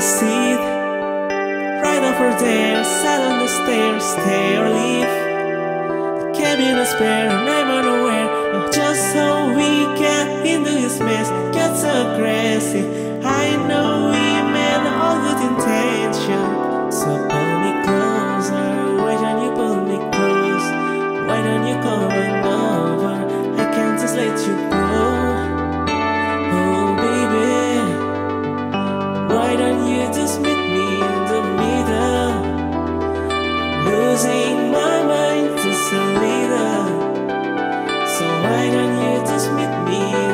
a seat Right over there, sat on the stairs, stay or leave. The came in a spare, I'm unaware wolltest mit me.